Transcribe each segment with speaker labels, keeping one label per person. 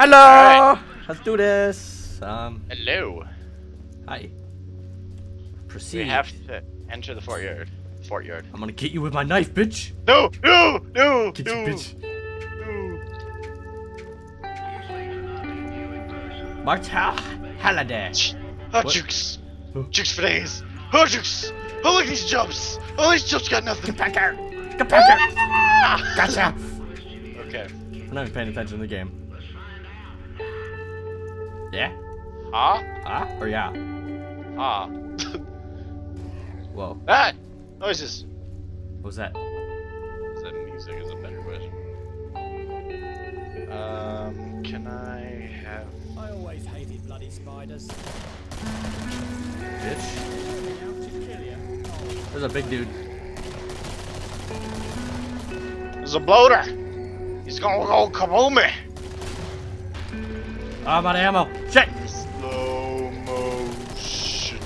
Speaker 1: Hello.
Speaker 2: Alright.
Speaker 1: Let's do this. Um.
Speaker 2: Hello.
Speaker 1: Hi. Proceed.
Speaker 2: We have to enter the fort yard. Fort yard.
Speaker 1: I'm gonna get you with my knife, bitch.
Speaker 2: No, no, no,
Speaker 1: Get
Speaker 2: no.
Speaker 1: you, bitch.
Speaker 2: no.
Speaker 1: March Hal Halliday.
Speaker 2: Oh,
Speaker 1: What?
Speaker 2: jukes.
Speaker 1: Oh.
Speaker 2: For days. Oh, jukes. Oh, look at these jumps. Oh, these jumps got nothing.
Speaker 1: Get back here. Get back here. Gotcha.
Speaker 2: Okay.
Speaker 1: I'm not even paying attention to the game. Yeah?
Speaker 2: Huh?
Speaker 1: Ah? Or yeah?
Speaker 2: Ah.
Speaker 1: Whoa.
Speaker 2: ah! Noises.
Speaker 1: What was that?
Speaker 2: Is that music is a better question. Um, can I have...
Speaker 3: I always hated bloody spiders.
Speaker 1: Bitch.
Speaker 3: Out to kill you.
Speaker 1: There's a big dude.
Speaker 2: There's a bloater. He's gonna go kaboom
Speaker 1: Oh, I'm out of ammo. Shit!
Speaker 2: Slow motion.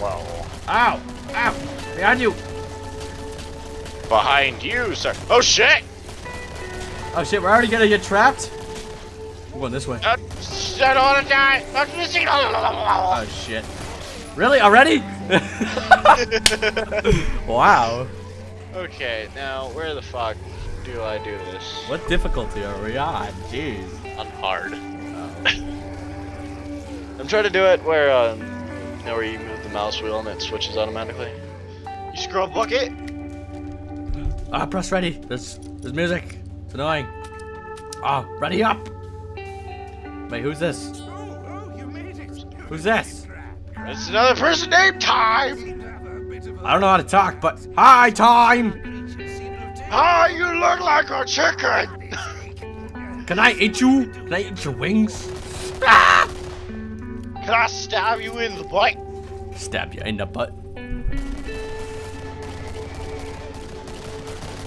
Speaker 2: Wow.
Speaker 1: Ow! Ow! Behind you!
Speaker 2: Behind you, sir. Oh shit!
Speaker 1: Oh shit, we're already gonna get trapped? I'm going this way.
Speaker 2: Uh, I don't wanna die. Oh
Speaker 1: Oh shit. Really? Already? wow.
Speaker 2: okay, now where the fuck do I do this?
Speaker 1: What difficulty are we on? Jeez.
Speaker 2: On hard. I'm trying to do it where, um, you know, where you move the mouse wheel and it switches automatically. You scrub bucket?
Speaker 1: Ah, press ready. There's there's music. It's annoying. Oh, ready up. Wait, who's this? Who's this?
Speaker 2: It's another person named Time!
Speaker 1: I don't know how to talk, but hi, time.
Speaker 2: Ah, you look like a chicken!
Speaker 1: Can I eat you? Can I eat your wings? Ah!
Speaker 2: Can I stab you in the butt?
Speaker 1: Stab you in the butt.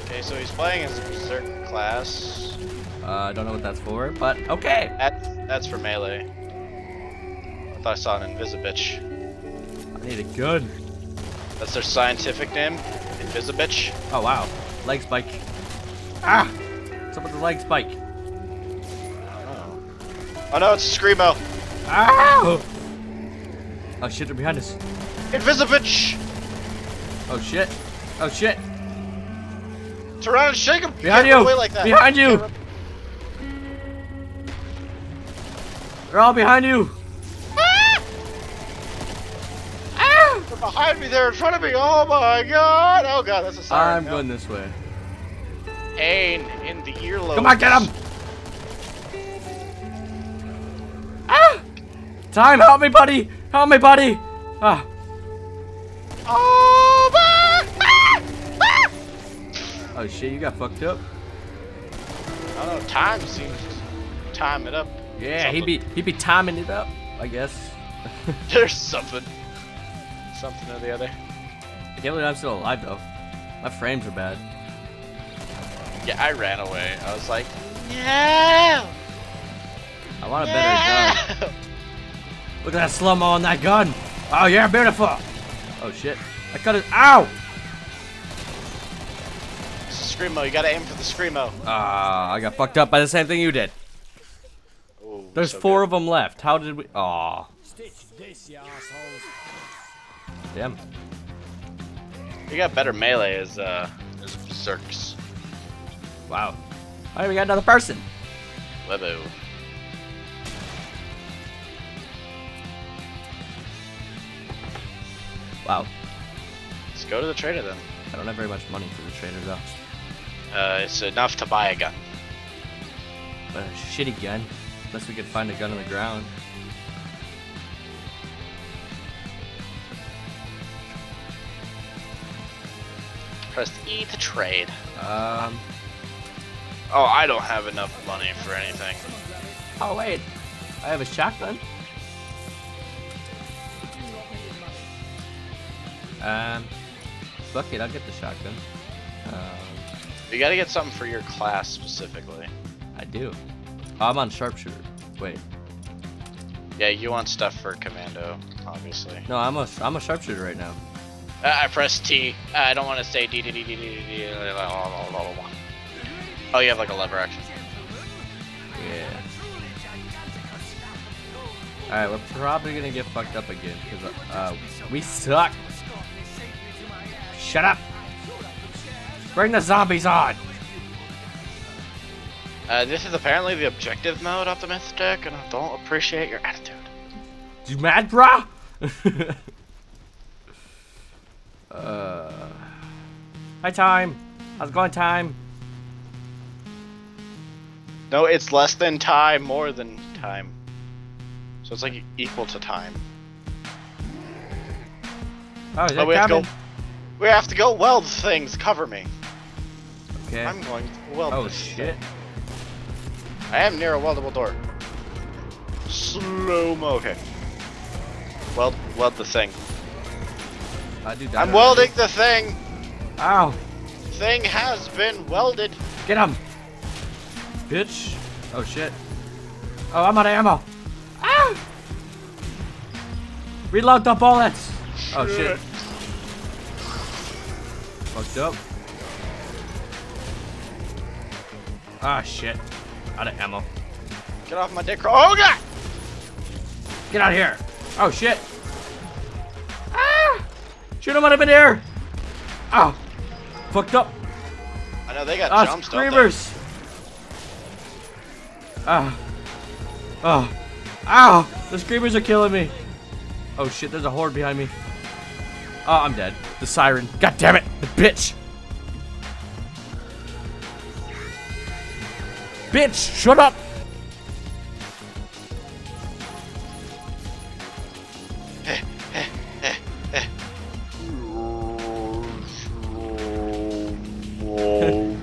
Speaker 2: Okay, so he's playing as a certain class.
Speaker 1: Uh, I don't know what that's for, but okay.
Speaker 2: That's, that's for melee. I thought I saw an Invisibitch.
Speaker 1: I need a gun.
Speaker 2: That's their scientific name, Invisibitch.
Speaker 1: Oh wow, leg spike. Ah! What's up with the leg spike?
Speaker 2: Oh. no, it's a Screamo.
Speaker 1: Ow! Oh shit, they're behind us.
Speaker 2: Invisibitch!
Speaker 1: Oh shit. Oh shit.
Speaker 2: Turn around and shake him!
Speaker 1: Behind
Speaker 2: Can't
Speaker 1: you!
Speaker 2: away like that.
Speaker 1: Behind you! They're all behind you.
Speaker 2: Ah! They're behind me, they're in front of me. Oh my god! Oh god, that's a siren.
Speaker 1: I'm
Speaker 2: No.
Speaker 1: going this way.
Speaker 2: Ain in the earlobe.
Speaker 1: Come on, get him! Time, help me, buddy! Help me, buddy! Ah,
Speaker 2: Oh my! Ah! Ah!
Speaker 1: oh shit, you got fucked up.
Speaker 2: I don't know, time seems to time it up.
Speaker 1: Yeah, he'd be he'd be timing it up, I guess.
Speaker 2: There's something. Something or the other.
Speaker 1: I can't believe I'm still alive though. My frames are bad.
Speaker 2: Yeah, I ran away. I was like, yeah!
Speaker 1: I want a better gun. Look at that slow mo on that gun. Oh yeah, beautiful. Oh shit, I cut it. Ow!
Speaker 2: Screamo, you gotta aim for the Screamo.
Speaker 1: Ah, I got fucked up by the same thing you did.
Speaker 2: Ooh,
Speaker 1: There's
Speaker 2: so
Speaker 1: four
Speaker 2: good.
Speaker 1: of them left. How did we? Aw,
Speaker 3: Stitch this,
Speaker 1: damn.
Speaker 2: You got better melee as uh as Berserks.
Speaker 1: Wow. All right, we got another person.
Speaker 2: Webo.
Speaker 1: Wow.
Speaker 2: Let's go to the trader then.
Speaker 1: I don't have very much money for the trader though.
Speaker 2: Uh, it's enough to buy a gun.
Speaker 1: But a shitty gun. Unless we could find a gun on the ground.
Speaker 2: Press E to trade.
Speaker 1: Um.
Speaker 2: Oh, I don't have enough money for anything.
Speaker 1: Oh wait, I have a shotgun. Um. Fuck it, I'll get the shotgun. Um,
Speaker 2: You gotta get something for your class specifically.
Speaker 1: I do. Oh, I'm on sharpshooter. Wait,
Speaker 2: Yeah, you want stuff for commando, obviously.
Speaker 1: no, I'm a I'm a sharpshooter right now.
Speaker 2: Uh, I press T. Uh, I don't want to say D D D D D D D. Oh, you have like a lever action.
Speaker 1: Yeah. Alright, we're probably gonna get fucked up again, because uh, we suck. Shut up! Bring the zombies on!
Speaker 2: Uh, this is apparently the objective mode of the Mythic, and I don't appreciate your attitude.
Speaker 1: You mad, brah? uh, hi, time. How's it going, time?
Speaker 2: No, it's less than time, more than time. So it's like equal to time.
Speaker 1: Oh, is
Speaker 2: Oh, we have to go. We have to go weld things. Cover me.
Speaker 1: Okay.
Speaker 2: I'm going to weld
Speaker 1: Oh shit.
Speaker 2: thing. I am near a weldable door. Slow mo. Okay. Weld, weld the thing.
Speaker 1: I do that
Speaker 2: I'm welding the thing.
Speaker 1: Ow!
Speaker 2: Thing has been welded.
Speaker 1: Get him! Bitch! Oh shit. Oh, I'm out of ammo. Ah! Reload the bullets! Oh shit. Fucked up. Ah shit. Out of ammo.
Speaker 2: Get off my dick. Oh god!
Speaker 1: Get out of here! Oh shit! Ah! Shoot him out of midair! Ah! Fucked up!
Speaker 2: I know they got
Speaker 1: Ah,
Speaker 2: jumps,
Speaker 1: screamers! Ah. Oh. Ow! The screamers are killing me. Oh shit, there's a horde behind me. Oh, I'm dead. The siren. God damn it! The bitch! Bitch! Shut up!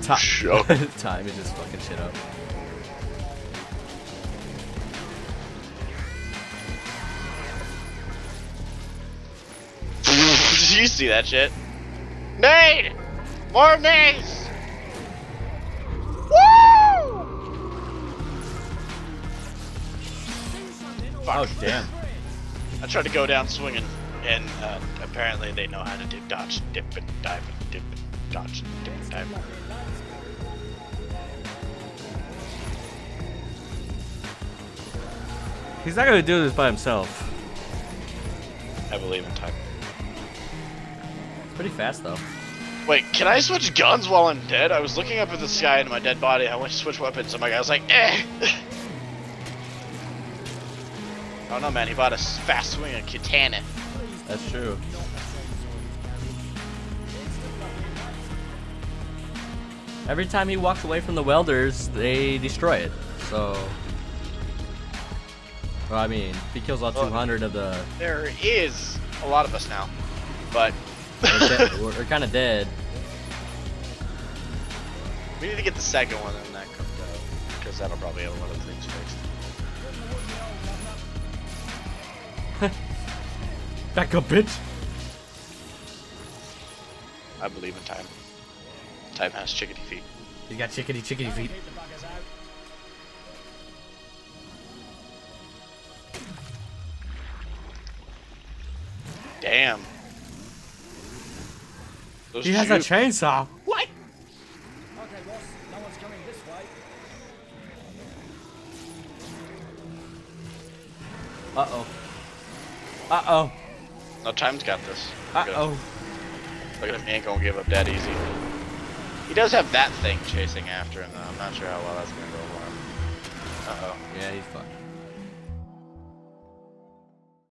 Speaker 1: Ti- Time is just fucking shit up.
Speaker 2: You see that shit? Nade! More nades! Woo! Fuck.
Speaker 1: Oh damn.
Speaker 2: I tried to go down swinging, and uh, apparently they know how to do dodge, dip, and dive, and dip, and dodge, and dip, and dive.
Speaker 1: He's not gonna do this by himself.
Speaker 2: I believe in time.
Speaker 1: Pretty fast though.
Speaker 2: Wait, can I switch guns while I'm dead? I was looking up at the sky into my dead body. I went to switch weapons, and my guy was like, eh. oh no, man, he bought a fast swing of katana.
Speaker 1: That's true. Every time he walks away from the welders, they destroy it. So, well, I mean, if he kills all
Speaker 2: Well-
Speaker 1: 200 of the,
Speaker 2: There is a lot of us now, but
Speaker 1: we're, de- we're, we're kind of dead.
Speaker 2: we need to get the second one and that comes out because that'll probably have a lot of things fixed.
Speaker 1: Back up, bitch.
Speaker 2: I believe in time. Time has chickadee feet.
Speaker 1: You got chickadee chickadee feet.
Speaker 3: Keep the buggers out.
Speaker 2: Damn. Those
Speaker 1: He has a chainsaw. What?
Speaker 3: Okay, boss. No one's coming this way.
Speaker 1: Uh oh. Uh oh.
Speaker 2: No, time's got this.
Speaker 1: Uh
Speaker 2: Look at him.
Speaker 1: oh.
Speaker 2: Look at him, he ain't gonna give up that easy. He does have that thing chasing after him, though. I'm not sure how well that's gonna go for him. Uh oh.
Speaker 1: Yeah, he's fucked.